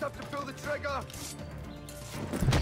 Just have to pull the trigger.